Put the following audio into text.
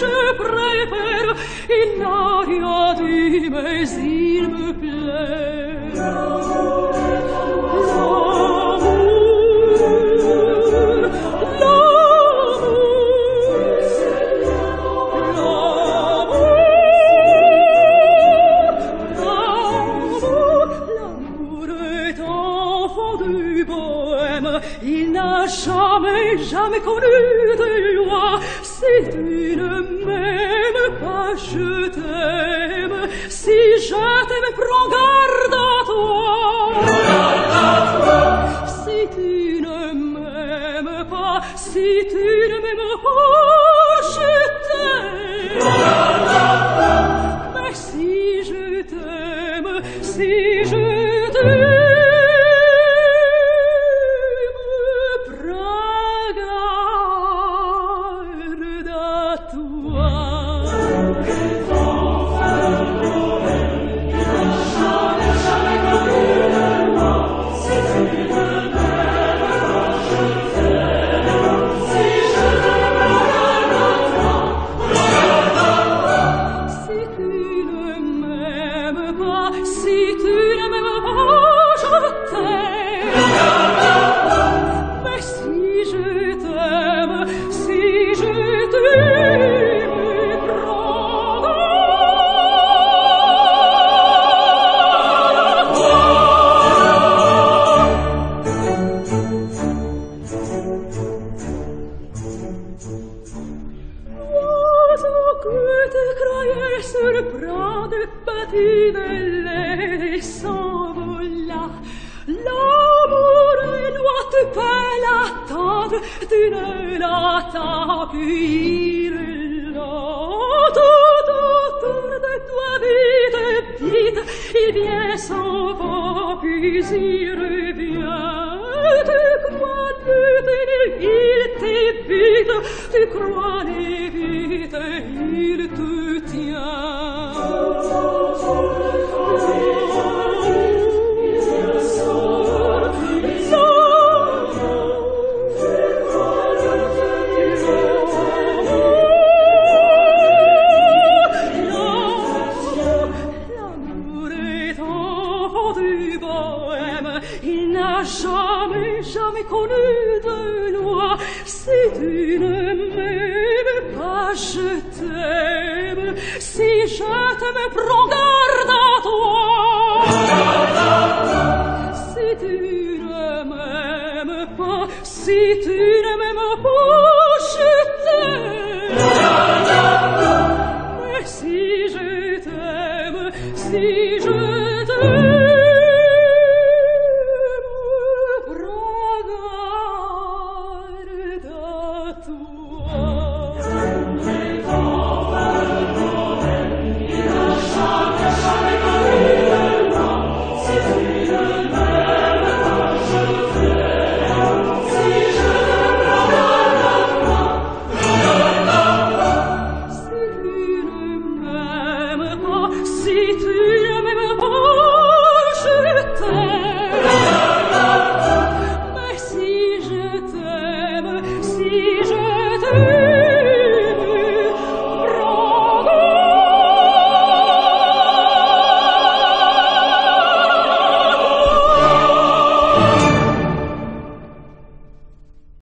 je préfère il n'a rien dit mais il me plaît jamais, connu de loi. Si tu ne m'aimes pas, je t'aime. Si je t'aime, prends garde à toi. Si tu ne m'aimes pas, si tu ne m'aimes pas, je t'aime. Mais si je t'aime, si je t'aime, 我 croyais sur le bras de petit Bellé s'envola. L'amour est loi, tu peux l'attendre, tu ne l'attends plus. Il est là, tout autour de toi, vite, vite, il vient s'en va, puis il revient. Tu crois le tenir, il t'évite, tu crois l'évite, il te jamais, connu Sweet